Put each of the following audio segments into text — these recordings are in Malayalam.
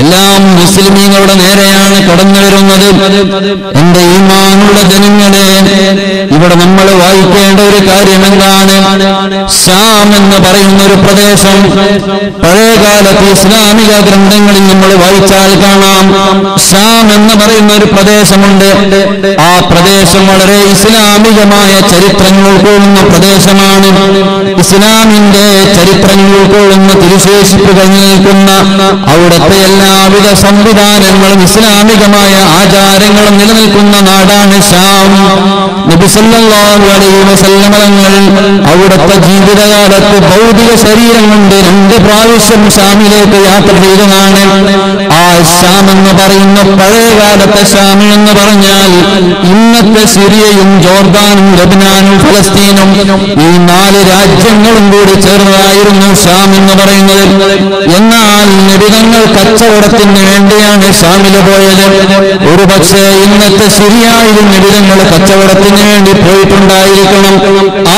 എല്ലാം മുസ്ലിമീങ്ങളുടെ നേരെയാണ് കടന്നു വരുന്നത് എന്റെ ഈമാനുള്ള ജനങ്ങളെ ഇവിടെ നമ്മൾ വായിക്കേണ്ട ഒരു കാര്യം എന്താണ്? ഷാം എന്ന് പറയുന്ന ഒരു പ്രദേശം. പഴയകാലത്ത് ഇസ്ലാമിക ഗ്രന്ഥങ്ങളിൽ നമ്മൾ വായിച്ചാൽ കാണാം. ഷാം എന്ന് പറയുന്ന ഒരു പ്രദേശമുണ്ട്. ആ പ്രദേശം വളരെ ഇസ്ലാമികമായ ചരിത്രങ്ങൾ ഉൾക്കൊള്ളുന്ന പ്രദേശമാണ്. ഇസ്ലാമിന്റെ ചരിത്രങ്ങൾ ഉൾക്കൊള്ളുന്ന തിരുശേഷിപ്പുകൾ നിൽക്കുന്ന അവിടുത്തെ എല്ലാവിധ സംവിധാനങ്ങളും ഇസ്ലാമികമായ ആചാരങ്ങളും നിലനിൽക്കുന്ന നാടാണ് നബി അവിടുത്തെ ജീവിതകാലത്ത് ഭൗതിക ശരീരം കൊണ്ട് രണ്ട് പ്രാവശ്യം ഷാമിലേക്ക് യാത്ര ചെയ്തതാണ്. ആ ഷാം എന്ന് പറയുന്ന പഴയകാലത്തെ ഷാം എന്ന് പറഞ്ഞാൽ ഇന്നത്തെ സിറിയയും ജോർദാനും ലബനാനും ഫലസ്തീനും ഈ നാല് രാജ്യങ്ങളും കൂടി ചേർന്നതായിരുന്നു ഷാം എന്ന് പറയുന്നത്. എന്നാൽ നിബിധങ്ങൾ കച്ചവടത്തിന് വേണ്ടിയാണ് ഷാമിൽ പോയത്. ഒരു പക്ഷേ ഇന്നത്തെ സിറിയയിലും നിബിധങ്ങൾ കച്ചവടത്തിന് വേണ്ടി പോയിട്ടുണ്ടായിരിക്കണം.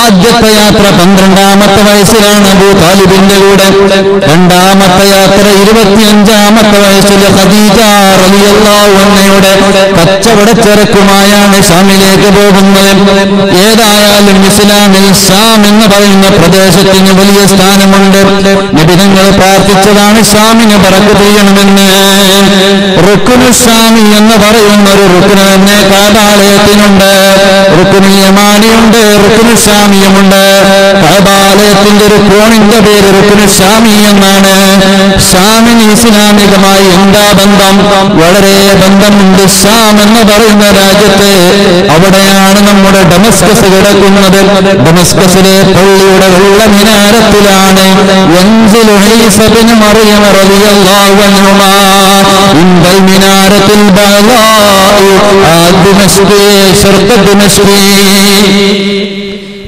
ആദ്യത്തെ യാത്ര പന്ത്രണ്ടാമത്തെ വയസ്സിലാണ് അബൂ താലിബിന്റെ കൂടെ. രണ്ടാമത്തെ യാത്ര ഇരുപത്തിയഞ്ചാമത്തെ വയസ്സിൽ ഖദീജ കച്ചവടച്ചരക്കുമായാണ് ഷാമിലേക്ക് പോകുന്നത്. ഏതായാലും ഇസ്ലാമിൽ ഷാം എന്ന് പറയുന്ന പ്രദേശത്തിന് വലിയ സ്ഥാനമുണ്ട്. നിബിധങ്ങൾ പ്രാർത്ഥിച്ചതാണ് ഷാമിന് പറക്ക് ചെയ്യണമെന്ന്. റുക്കുനു ഷാമി എന്ന് പറയുന്ന ഒരു റുക്കുന് തന്നെ കാബാലയത്തിനുണ്ട്. റുക്കുനിൽ യമാനിയുണ്ട് റുക്കുനു കാബാലയത്തിന്റെ ഒരു കോണിന്റെ പേര് റുക്കുനു ഷാമി എന്നാണ്. ഷാമിന് ഇസ്ലാമികമായി എന്താ ബന്ധം വളരെ ബന്ധമുണ്ട് സാം എന്ന് പറയുന്ന രാജ്യത്ത്. അവിടെയാണ് നമ്മുടെ ഡൊമസ്കസ് കിടക്കുന്നത്. ഡൊമസ്കസിലെ പള്ളിയുടെ വെള്ള മിനാരത്തിലാണ് മിനാരത്തിൽ ബലാ ആ ദിനശ്രീ സ്വർഗ ദിനശ്രീ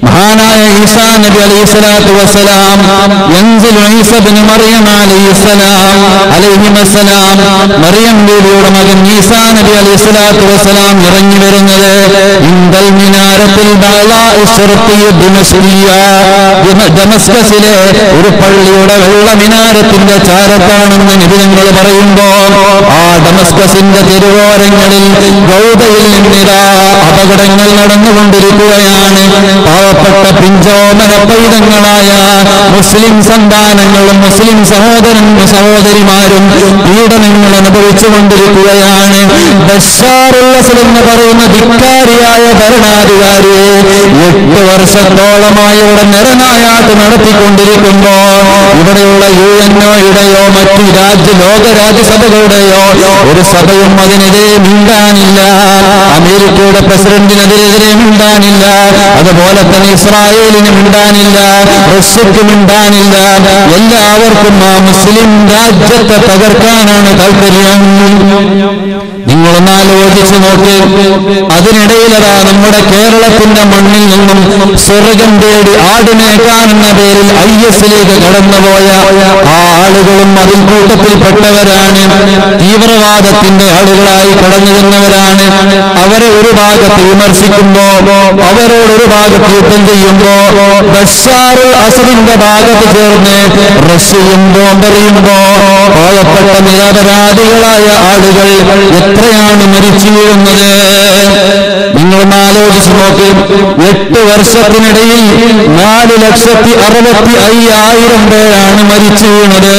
മഹാനായ ഈസാ നബി അലൈഹി സ്വലാത്തു വസ്സലാം മറിയം ബീവിയുടെ മകൻ ഈസാ നബി അലൈഹി സ്വലാത്തു വസ്സലാം ഇറങ്ങി വരുന്നത് ഇന്ദൽ മിനാരത്തിൽ ദമസ്കസിലെ ഒരു പള്ളിയുടെ വെള്ള മിനാരത്തിന്റെ ചാരത്താണെന്ന് നിബിധങ്ങൾ പറയുമ്പോ ആ ഡമസ്കസിന്റെ തെരുവോരങ്ങളിൽ ഗൗതയിൽ നിന്നിതാ അപകടങ്ങൾ നടന്നുകൊണ്ടിരിക്കുകയാണ്. പാവപ്പെട്ട പിഞ്ചോമന പൈതങ്ങളായ മുസ്ലിം സന്താനങ്ങളും മുസ്ലിം സഹോദരനും സഹോദരിമാരും പീഡനങ്ങൾ അനുഭവിച്ചുകൊണ്ടിരിക്കുകയാണ്. ബഷാറുൽ അസദ് എന്ന് പറയുന്ന ധിക്കാരിയായ ഭരണാധികാരിയെ എട്ട് വർഷത്തോളമായി ഇവിടെ നിരനായാട്ട് നടത്തിക്കൊണ്ടിരിക്കുമ്പോ ഇവിടെയുള്ള യു എൻഒയുടെയോ മറ്റു രാജ്യ ലോകരാജ്യസഭകളുടെയോ ഒരു സഭയും അതിനെതിരെ മിണ്ടാനില്ല. അമേരിക്കയുടെ പ്രസിഡന്റിനെതിരെതിരെ മിണ്ടാനില്ല. അതുപോലെ തന്നെ ഇസ്രായേലിന് മിണ്ടാനില്ല റഷ്യക്ക് മിണ്ടാനില്ല എല്ലാവർക്കും ആ മുസ്ലിം രാജ്യത്തെ തകർക്കാനാണ് താല്പര്യം. നിങ്ങളൊന്ന് ആലോചിച്ച് നോക്കി. അതിനിടയിലതാ നമ്മുടെ കേരളത്തിന്റെ മണ്ണിൽ നിന്നും സ്വർഗം തേടി ആടിനേക്കാൻ എന്ന പേരിൽ ഐ എസിലേക്ക് കടന്നുപോയ ആ ആളുകളും അതിൽ കൂട്ടത്തിൽപ്പെട്ടവരാണ്. തീവ്രവാദത്തിന്റെ ആളുകളായി കടന്നു ചെന്നവരാണ്. അവരെ ഒരു ഭാഗത്ത് വിമർശിക്കുമ്പോ അവരോട് ഒരു ഭാഗത്ത് യുദ്ധം ചെയ്യുമ്പോ ബഷാറുൽ അസദിന്റെ ഭാഗത്ത് ചേർന്ന് റഷ്യയും ബോംബെറിയുമ്പോ കോയപ്പെട്ട നിരപരാധികളായ ആളുകൾ എത്രയാണ് മരിച്ചു വീഴുന്നത് നിങ്ങളൊന്ന് ആലോചിച്ച് നോക്ക്. എട്ട് വർഷത്തിനിടയിൽ നാല് ലക്ഷത്തി അറുപത്തി അയ്യായിരം പേരാണ് മരിച്ചു വീണത്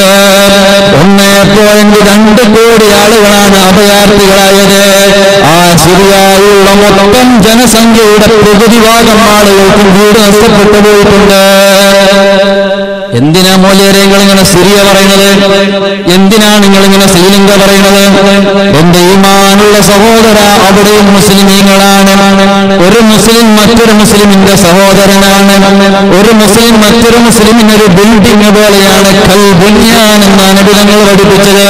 ഒന്നേ പോയിന്റ് രണ്ട് കോടി ആളുകളാണ് അഭയാർത്ഥികളായത്. ആ ശരിയായുള്ള മൊത്തം ജനസംഖ്യയുടെ പകുതി ഭാഗം ആളുകൾക്കും വീട് നഷ്ടപ്പെട്ടു പോയിട്ടുണ്ട്. എന്തിനാ മോലിയരെ നിങ്ങൾ ഇങ്ങനെ സിറിയ പറയുന്നത്? എന്തിനാ നിങ്ങൾ ഇങ്ങനെ ശ്രീലങ്ക പറയുന്നത്? എന്റെ ഈമാനുള്ള സഹോദര അവിടെയും മുസ്ലിമീങ്ങളാണ്. ഒരു മുസ്ലിം മറ്റൊരു മുസ്ലിമിന്റെ സഹോദരനാണ്. ഒരു മുസ്ലിം മറ്റൊരു മുസ്ലിമിന്റെ ഒരു ബിൽഡിംഗ് പോലെയാണ് കൽബുന്യാൻ എന്നാണ് വിധങ്ങൾ പഠിപ്പിച്ചത്.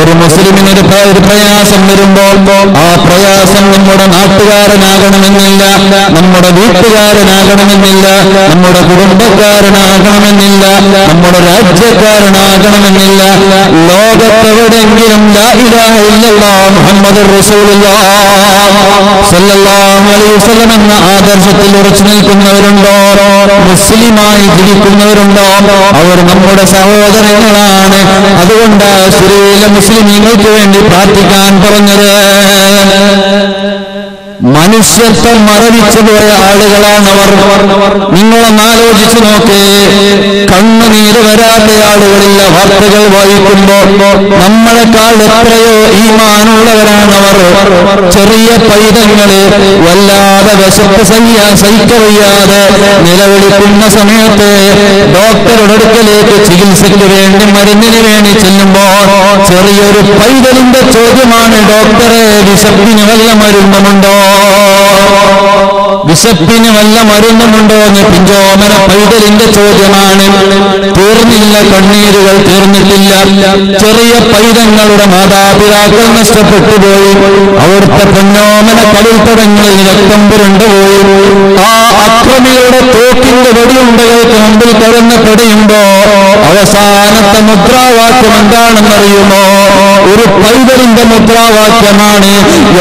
ഒരു മുസ്ലിമിന് ഒരു പ്ര- ഒരു പ്രയാസം വരുമ്പോൾ ആ പ്രയാസം നമ്മുടെ നാട്ടുകാരനാകണമെന്നില്ല നമ്മുടെ വീട്ടുകാരനാകണമെന്നില്ല നമ്മുടെ കുടുംബക്കാരനാകണമെന്നില്ല. വേണമെന്നില്ല നമ്മുടെ രാജ്യക്കാരനാകണമെന്നില്ല. ലോകത്തെവിടെങ്കിലും മുഹമ്മദ് എന്ന ആദർശത്തിൽ ഉറച്ചു നിൽക്കുന്നവരുണ്ടോ? മുസ്ലിമായി ജീവിക്കുന്നവരുണ്ടോ? അവർ നമ്മുടെ സഹോദരങ്ങളാണ്. അതുകൊണ്ട് സിറിയയിലെ മുസ്ലിമീങ്ങൾക്ക് വേണ്ടി പ്രാർത്ഥിക്കാൻ പറഞ്ഞത്. മനുഷ്യത്വം മറവിച്ചു പോയ ആളുകളാണവർ. നിങ്ങളൊന്ന് ആലോചിച്ചു നോക്കേ. കണ്ണുനീര് വരാത്ത ആളുകളില്ല വാർത്തകൾ വായിക്കുമ്പോ നമ്മളെക്കാൾ എത്രയോ ഈമാനുള്ളവരാണവർ. ചെറിയ പൈതങ്ങൾ വല്ലാതെ വിശപ്പ് സയ്യ സഹിക്കവയ്യാതെ നിലവിളിക്കുന്ന സമയത്ത് ഡോക്ടറുടെ അടുക്കലേക്ക് ചികിത്സയ്ക്ക് വേണ്ടി മരുന്നിന് വേണ്ടി ചെല്ലുമ്പോ ചെറിയൊരു പൈതലിന്റെ ചോദ്യമാണ് ഡോക്ടറെ വിശപ്പിന് വല്ല മരുന്നുമുണ്ടോ? വിശപ്പിന് വല്ല മരുന്നുമുണ്ടോ എന്ന് പിഞ്ചോമന പൈതലിന്റെ ചോദ്യമാണ്. തീർന്നില്ല കണ്ണീരുകൾ തീർന്നിട്ടില്ല. ചെറിയ പൈതങ്ങളുടെ മാതാപിതാക്കൾ നഷ്ടപ്പെട്ടു പോയി അവിടുത്തെ പൊന്നോമന തുടങ്ങി രക്തം പുരണ്ടുപോയി ആ അക്രമികളുടെ തോക്കിന്റെ വെടിയുണ്ടകൾക്ക് മുമ്പിൽ കടന്ന് പെടിയുമ്പോ അവസാനത്തെ മുദ്രാവാക്യം എന്താണെന്നറിയുമോ? ഒരു പൈതലിന്റെ മുദ്രാവാക്യമാണ്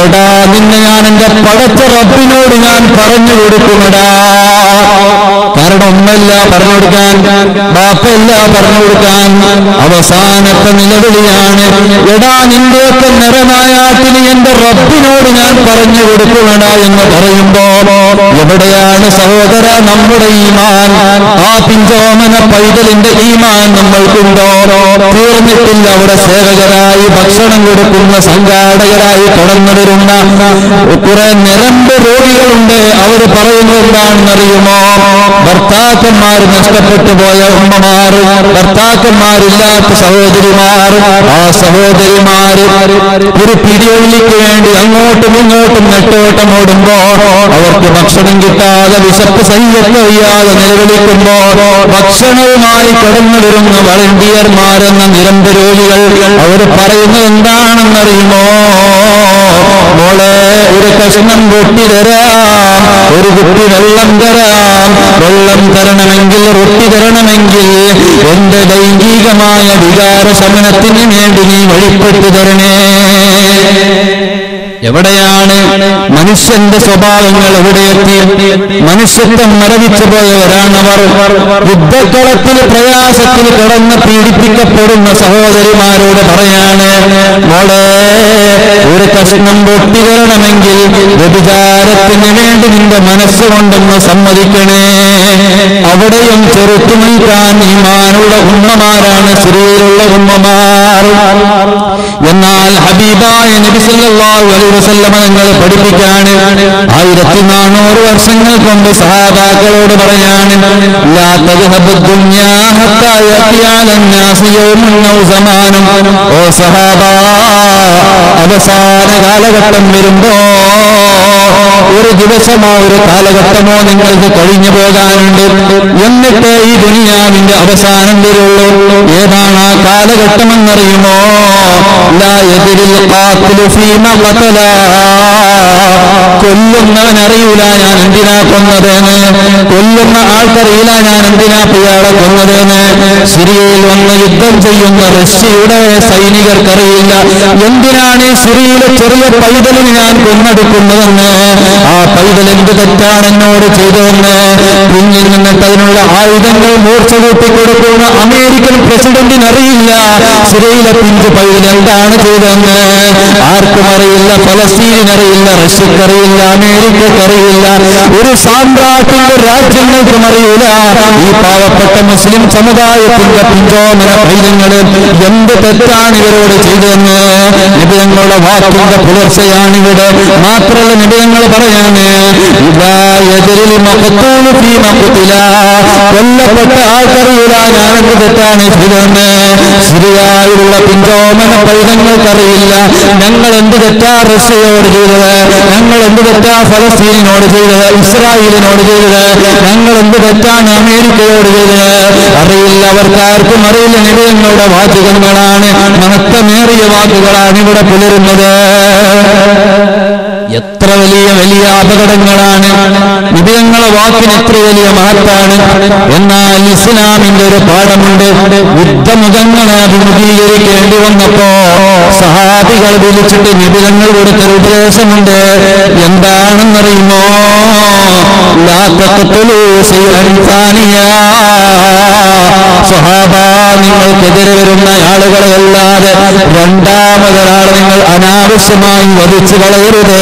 എടാ നിന്നെ ഞാൻ എന്റെ പടച്ച റബ്ബിനോട് ഞാൻ പറഞ്ഞു കൊടുക്കുമെടാ. കാരണം ഒന്നല്ല പറഞ്ഞു കൊടുക്കാൻ ബാപ്പല്ല പറഞ്ഞു കൊടുക്കാൻ. അവസാനത്തെ നിലവിളിയാണ് എടാ നിന്റെയൊക്കെ നിറനായാട്ടിന് എന്റെ റബ്ബിനോട് ഞാൻ പറഞ്ഞു കൊടുക്കുമെടാ എന്ന് പറയുമ്പോ എവിടെയാണ് സഹോദര നമ്മുടെ ഈമാൻ? ആ പിഞ്ചോമന പൈതലിന്റെ ഈമാൻ നമ്മൾക്കുണ്ടോ? തീർന്നിട്ടില്ല. അവിടെ സേവകരായി ഭക്ഷണം കൊടുക്കുന്ന സംഘാടകരായി തുടർന്നു വരുന്ന കുറെ നിരമ്പ് രോഗികളുണ്ട്. അവർ പറയുന്നത് എന്താണെന്നറിയുമോ? ഭർത്താക്കന്മാർ നഷ്ടപ്പെട്ടു പോയ ഉമ്മമാർ ഭർത്താക്കന്മാരില്ലാത്ത സഹോദരിമാർ. ആ സഹോദരിമാർ ഒരു പിടിയൊള്ളിക്ക് വേണ്ടി അങ്ങോട്ടും ഇങ്ങോട്ടും നെട്ടോട്ടം ഓടുമ്പോ അവർക്ക് ഭക്ഷണം കിട്ടാതെ വിശപ്പ് സഹിക്കറിയാതെ നിലവിളിക്കുമ്പോ ഭക്ഷണവുമായി കടന്നു വരുന്ന വളണ്ടിയർമാരെന്ന നിരന്തരോഗികൾ അവർ പറയുന്നത് എന്താണെന്നറിയുമോ? മോളെ ഒരു കഷ്ണം റൊട്ടി തരാം ഒരു കുട്ടി വെള്ളം തരാം. വെള്ളം തരണമെങ്കിൽ റൊട്ടി തരണമെങ്കിൽ എന്റെ ലൈംഗികമായ വികാര ശമനത്തിന് വേണ്ടി നീ വഴിപ്പെട്ടു തരണേ. എവിടെയാണ് മനുഷ്യന്റെ സ്വഭാവങ്ങൾ എവിടെയെത്തി? മനുഷ്യത്വം മരവിച്ചു പോയവരാണവർ യുദ്ധക്കളത്തിൽ പ്രയാസത്തിൽ കിടന്ന് പീഡിപ്പിക്കപ്പെടുന്ന സഹോദരിമാരോട് പറയാണ് മോളെ ഒരു കഷ്ണം പൊട്ടി തരണമെങ്കിൽ വ്യഭിചാരത്തിന് വേണ്ടി നിന്റെ മനസ്സുകൊണ്ടൊന്ന് സമ്മതിക്കണേ. അവിടെയും ചെറുത്തു നിൽക്കാൻ ഈമാനുള്ള ഉമ്മമാരാണ് സ്ത്രീയിലുള്ള ഉമ്മമാർ. എന്നാൽ ഹബീബായ നബി സല്ലല്ലാഹു അലൈഹി വസല്ലമ പഠിപ്പിക്കാണ്. ആയിരത്തി നാനൂറ് വർഷങ്ങൾ കൊണ്ട് സഹാബാക്കളോട് പറയാണ് സമാനും ഓ അവസാന കാലഘട്ടം വരുമ്പോ ഒരു ദിവസമോ ഒരു കാലഘട്ടമോ നിങ്ങൾക്ക് കഴിഞ്ഞു പോകാനുണ്ട്. എന്നിട്ട് ഈ ദുനിയാവിന്റെ അവസാനം വരുള്ളൂ. ഏതാണ് ആ കാലഘട്ടമെന്നറിയുമോ? ലാ യദ്രിൽ ഖാത്തിലു ഫീമ ഖതല. കൊല്ലുന്നവൻ അറിയൂല ഞാൻ എന്തിനാ കൊന്നതെന്ന്. കൊല്ലുന്ന ആൾക്കറിയില്ല ഞാൻ എന്തിനാ പിയാളെ കൊന്നതെന്ന്. സിറിയയിൽ വന്ന് യുദ്ധം ചെയ്യുന്ന റഷ്യയുടെ സൈനികർക്കറിയില്ല. എന്തിനാണ് സിറിയയിലെ ചെറിയ പൈതലിന് ഞാൻ കൊന്നെടുക്കുന്നതെന്ന് ആ പൈതൽ എന്ത് തെറ്റാണെന്നോട് ചെയ്തതെന്ന്. പിന്നിൽ നിന്നിട്ട് അതിനുള്ള ആയുധങ്ങൾ മൂർച്ച കൂട്ടിക്കൊടുക്കുന്ന അമേരിക്കൻ പ്രസിഡന്റിന് അറിയില്ല സിറിയയിലെ പിഞ്ച് പൈതൽ എന്താണ് ചെയ്തതെന്ന്. ആർക്കും അറിയില്ല ഫലസ്തീനിനറിയില്ല റഷ്യക്കറിയില്ല അമേരിക്കക്കറിയില്ല. ഒരു സാമ്രാജ്യത്തിന്റെ രാജ്യങ്ങൾക്കും അറിയില്ല. ഈ പാവപ്പെട്ട മുസ്ലിം സമുദായത്തിന്റെ പിഞ്ചോമന പൈതങ്ങൾ എന്ത് തെറ്റാണ് ഇവരോട് ചെയ്തതെന്ന്. നിബിധങ്ങളുടെ വാക്കിന്റെ പുലർച്ചയാണ് ഇവിടെ മാത്രമല്ല നിബിധങ്ങൾ പറയാണ് കൊല്ലപ്പെട്ട ആൾക്കറിയില്ല ഞാനൊക്കെ തെറ്റാണ് ചെയ്തതെന്ന് ശരിയായുള്ള പിഞ്ചോമന പൈതങ്ങൾക്കറിയില്ല. ഞങ്ങൾ എന്ത് തെറ്റാ റഷ്യയോട് ചെയ്തത്? ഞങ്ങൾ എന്ത് തെറ്റാ ഫലസ്തീനോട് ചെയ്തത്? ഇസ്രായേലിനോട് ചെയ്തത്? ഞങ്ങൾ എന്ത് തെറ്റാണ് അമേരിക്കയോട് ചെയ്തത്? അറിയില്ല അവർക്കാർക്കും അറിയില്ല നിബിധങ്ങളുടെ വാചകങ്ങളാണ്. മനത്തമേറിയ വാക്കുകളാണ് ഇവിടെ പുലരുന്നത്. എത്ര വലിയ വലിയ അപകടങ്ങളാണ്? വിവിധങ്ങളെ വാക്കിന് എത്ര വലിയ മഹത്താണ്? എന്നാൽ ഇസ്ലാമിന്റെ ഒരു പാഠമുണ്ട്. യുദ്ധമുഖങ്ങളെ അഭിമുഖീകരിക്കേണ്ടി വന്നപ്പോ സഹാബികൾ വിളിച്ചിട്ട് നിബിതങ്ങൾ കൊടുത്തൊരു ഉപദേശമുണ്ട്. എന്താണെന്നറിയുമോ? ലാ തഖ്തുലൂ ശൈഅൻ സാനിയാ. സ്വഹാബ നിങ്ങൾക്കെതിരെ വരുന്ന ആളുകളെ അല്ലാതെ രണ്ടാമതൊരാൾ നിങ്ങൾ അനാവശ്യമായി വധിച്ചു കളയരുതേ.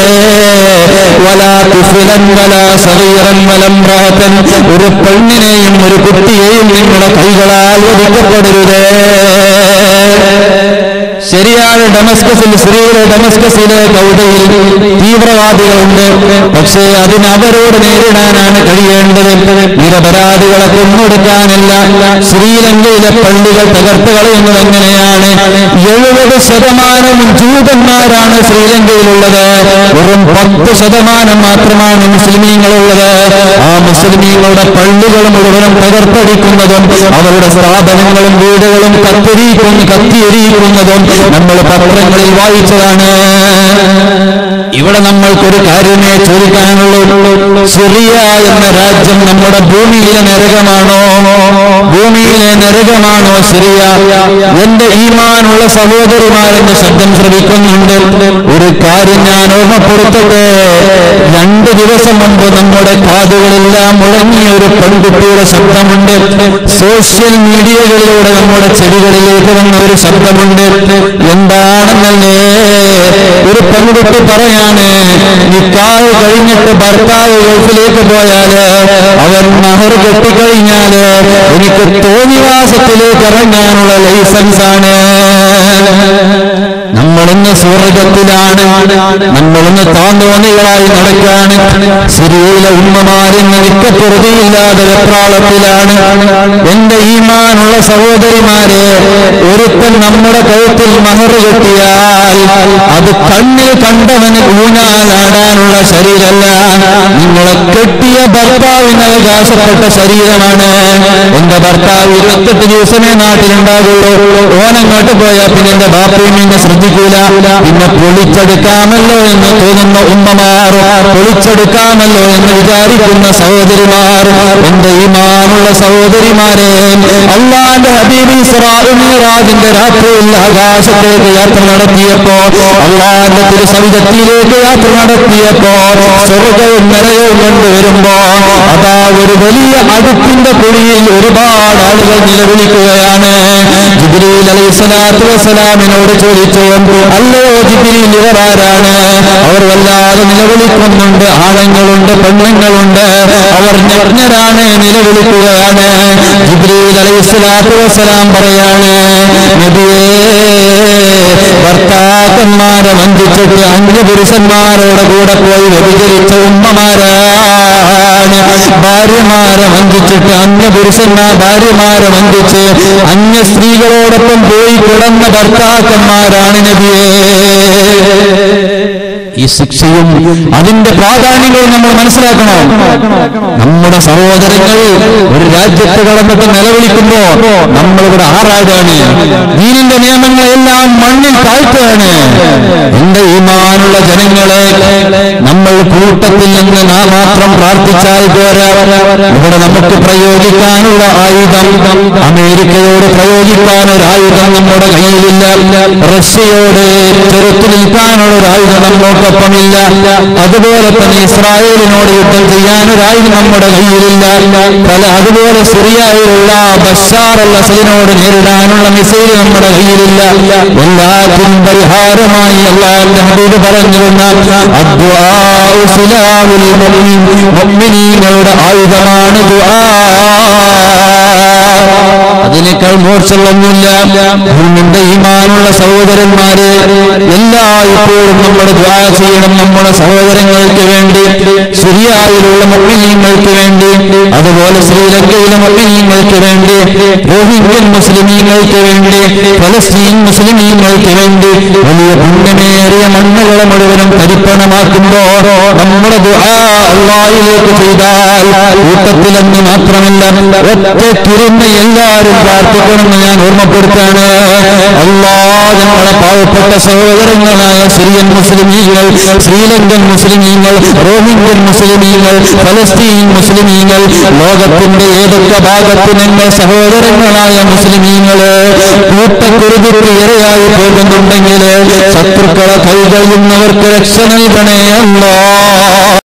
ഒരു പെണ്ണിനെയും ഒരു കുട്ടിയെയും നിങ്ങളുടെ കൈകളാൽ വധിക്കപ്പെടരുതേ. ശരിയാണ് ഡമസ്കസിൽ സ്ത്രീയുടെ ഡമസ്കസിലെ കൗതയിൽ തീവ്രവാദികളുണ്ട്. പക്ഷേ അതിനവരോട് നേരിടാനാണ് കഴിയേണ്ടത്. നിരപരാധികളെ കൊന്നൊടുക്കാനല്ല. ശ്രീലങ്കയിലെ പള്ളികൾ തകർത്ത് കളയുന്നത് എങ്ങനെയാണ്? എഴുപത് ശതമാനം ജൂതന്മാരാണ് ശ്രീലങ്കയിലുള്ളത്. വെറും പത്ത് ശതമാനം മാത്രമാണ് മുസ്ലിമീങ്ങളുള്ളത്. ആ മുസ്ലിമീങ്ങളുടെ പള്ളികൾ മുഴുവനും തകർത്തടിക്കുന്നതും അവരുടെ സ്ഥാപനങ്ങളും വീടുകളും കത്തിരിക്കുന്നു കത്തിയെരിയിക്കുന്നതും നമ്മൾ പത്രങ്ങളിൽ വായിച്ചതാണ്. ഇവിടെ നമ്മൾക്കൊരു കാര്യമേ ചോദിക്കാനുള്ളൂ. സിറിയ എന്ന രാജ്യം നമ്മുടെ ഭൂമിയിലെ നരകമാണോ? ഭൂമിയിലെ നരകമാണോ സിറിയ? എന്റെ ഈമാനുള്ള സഹോദരിമാരെന്ന് ശബ്ദം ശ്രമിക്കുന്നുണ്ട് ഒരു കാര്യം ഞാൻ ഓർമ്മപ്പെടുത്തട്ടെ. രണ്ട് ദിവസം മുമ്പ് നമ്മുടെ കാതുകളെല്ലാം മുഴങ്ങിയ ഒരു പെൺകുട്ടിയുടെ ശബ്ദമുണ്ട്. സോഷ്യൽ മീഡിയകളിലൂടെ നമ്മുടെ ചെടികളിലേക്ക് വന്ന ഒരു ശബ്ദമുണ്ട്. എന്താണെന്നല്ലേ? ഒരു പെൺകുട്ടി പറയാണ് നിക്കാവ് കഴിഞ്ഞിട്ട് ഭർത്താവ് ഗൾഫിലേക്ക് പോയാൽ അവൻ മഹർ കെട്ടിക്കഴിഞ്ഞാൽ എനിക്ക് തോന്നിവാസത്തിലേക്ക് ഇറങ്ങാനുള്ള ലൈസൻസ് ആണ് നമ്മളിന്ന് സൂറജത്തിലാണ് നമ്മളിന്ന് താന്തോണികളായി നടക്കാണ് സിറിയയിലെ ഉമ്മമാരിന്ന് നിക്കപ്പുറതിയില്ലാതെ വെപ്രാളത്തിലാണ്. എന്റെ ഈമാനുള്ള സഹോദരിമാരെ ഒരുത്തൻ നമ്മുടെ കഴുത്തിൽ മഹർ കെട്ടിയാൽ അത് കണ്ണിൽ കണ്ടവന് ഊഞ്ഞാലാടാനുള്ള ശരീരമല്ല. നിങ്ങളെ കെട്ടിയ ഭർത്താവിന് അവകാശപ്പെട്ട ശരീരമാണ്. എന്റെ ഭർത്താവ് ഇരുപത്തെട്ട് ദിവസമേ നാട്ടിലുണ്ടാകുള്ളൂ. ഓനങ്ങോട്ട് പോയാൽ പിന്നെ എന്റെ ബാപ്പയും എന്നെ ശ്രദ്ധിക്കൂല പിന്നെ പൊളിച്ചെടുക്കാമല്ലോ എന്ന് തോന്നുന്ന ഉമ്മമാർ പൊളിച്ചെടുക്കാമല്ലോ എന്ന് വിചാരിക്കുന്ന സഹോദരിമാർ എന്റെ ഈമാനുള്ള സഹോദരിമാരെ അള്ളാന്റെ ഹബീബി ഇസ്രാജിന്റെ രാത്രിയിൽ ആകാശത്തേക്ക് യാത്ര നടത്തിയപ്പോ അള്ളാന്റെ തിരുസവിധത്തിലേക്ക് യാത്ര നടത്തിയപ്പോ സ്വർഗവും നിലയവും കൊണ്ടുവരുമ്പോ അതാ ഒരു വലിയ അടുപ്പിന്റെ കുഴിയിൽ ഒരുപാട് ആളുകൾ നിലവിളിക്കുകയാണ്. ജിബ്രീൽ അലൈഹി സ്വലാത്തു വസ്സലാമിനോട് ചോദിച്ചു അല്ലയോ ജിബ്രീൽ ഇവർ ആരാണ് അവർ വല്ലാതെ നിലവിളിക്കുന്നുണ്ട് ആണുങ്ങളുണ്ട് പെണ്ണുങ്ങളുണ്ട്. അവർ നഗ്നരാണ് നിലവിളിക്കുകയാണ്. ജിബ്രീൽ പറയാണ് ഭർത്താക്കന്മാരെ വഞ്ചിച്ചിട്ട് അന്യപുരുഷന്മാരോട് കൂടെ പോയി വ്യഭിചരിച്ച ഉമ്മമാരാണ് ഭാര്യമാരെ വഞ്ചിച്ചിട്ട് അന്യ പുരുഷന്മാർ ഭാര്യമാരെ വഞ്ചിച്ച് അന്യ സ്ത്രീകളോടൊപ്പം പോയി കിടന്ന ഭർത്താക്കന്മാരാണ് നബിയേ. ശിക്ഷയും അതിന്റെ പ്രാധാന്യങ്ങളും നമ്മൾ മനസ്സിലാക്കണം. നമ്മുടെ സഹോദരങ്ങൾ ഒരു രാജ്യത്ത് കടന്നിട്ട് നിലവിളിക്കുമ്പോ നമ്മളിവിടെ ആറാകാണ് ദീനിന്റെ നിയമങ്ങളെല്ലാം മണ്ണിൽ താഴ്ത്തുകയാണ്. എന്റെ ഈമാനുള്ള ജനങ്ങളെ നമ്മൾ കൂട്ടത്തിൽ നിന്ന് നാം മാത്രം പ്രാർത്ഥിച്ചാൽ പോരാ. ഇവിടെ നമുക്ക് പ്രയോഗിക്കാനുള്ള ആയുധം അമേരിക്കയോട് പ്രയോഗിക്കാൻ ഒരു ആയുധം നമ്മുടെ കയ്യിലില്ല. റഷ്യയോട് ചെറുത്തു നിൽക്കാനുള്ള ഒരു ആയുധം നമ്മോടൊപ്പമില്ല അതുപോലെ തന്നെ ഇസ്രായേലിനോട് യുദ്ധം ചെയ്യാൻ ഒരു നമ്മുടെ കയ്യിലില്ല. പല അതുപോലെ സിറിയയിലുള്ള ബഷാർ അൽ അസദിനോട് നേരിടാനുള്ള മിസൈൽ നമ്മുടെ കയ്യിലില്ല. എല്ലാത്തിനും പരിഹാരമായി അള്ളാഹുവിന്റെ ഹബീബ് പറഞ്ഞിരുന്ന ആയുധമാണ് ദുആ. അതിനേക്കാൾ മോശമൊന്നുമില്ല നമ്മുടെ ഈമാനുള്ള സഹോദരന്മാരെ എല്ലായ്പ്പോഴും നമ്മൾ ദ്വാര ചെയ്യണം നമ്മുടെ സഹോദരങ്ങൾക്ക് വേണ്ടി സിറിയായിലുള്ള മുസ്ലിങ്ങൾക്ക് വേണ്ടി അതുപോലെ ശ്രീലങ്കയിലെ മുസ്ലിങ്ങൾക്ക് വേണ്ടി റോഹിംഗ്യൻ മുസ്ലിമീങ്ങൾക്ക് വേണ്ടി ഫലസ്തീൻ മുസ്ലിമീങ്ങൾക്ക് വേണ്ടി വലിയ പുണ്യമേറിയ മണ്ണുകളെ മുഴുവനും തരിപ്പണമാക്കുമ്പോ നമ്മുടെ അള്ളാഹിലേക്ക് ചെയ്താൽ കൂട്ടത്തിലെന്ന് മാത്രമല്ല ഒറ്റക്കിരുന്ന് എല്ലാവരും പ്രാർത്ഥിക്കണമെന്ന് ഞാൻ ഓർമ്മപ്പെടുത്താണ് ഞങ്ങളെ പാവപ്പെട്ട സഹോദരങ്ങളായ സിറിയൻ മുസ്ലിമീങ്ങൾ ശ്രീലങ്കൻ മുസ്ലിമീങ്ങൾ റോഹിംഗ്യൻ മുസ്ലിമീങ്ങൾ ഫലസ്തീൻ മുസ്ലിമീങ്ങൾ ലോകത്തിന്റെ ഏതൊക്കെ ഭാഗത്ത് ഞങ്ങൾ സഹോദരങ്ങളായ മുസ്ലിമീങ്ങൾ കൂട്ടക്കുരുതിക്ക് ഇരയായി പോകുന്നുണ്ടെങ്കിൽ ശത്രുക്കളെ കൈകഴിയുന്നവർക്ക് രക്ഷ നൽകണേ അല്ലോ.